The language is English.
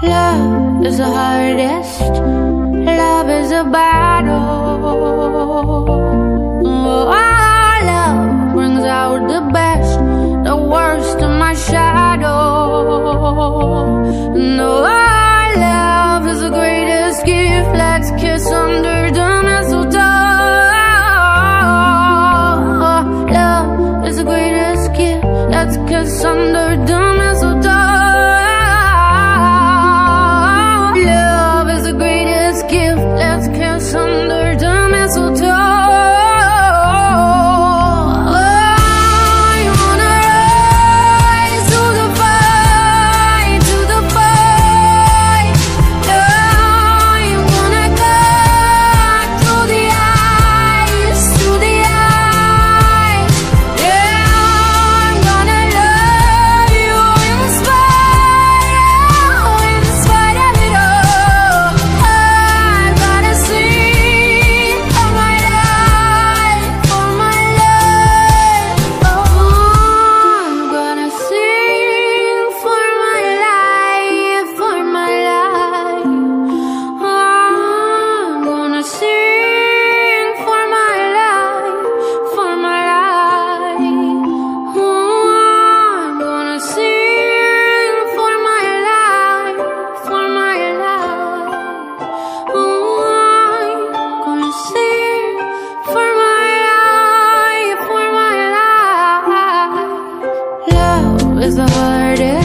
Love is the hardest. Love is a battle. it's under the Love is the hardest.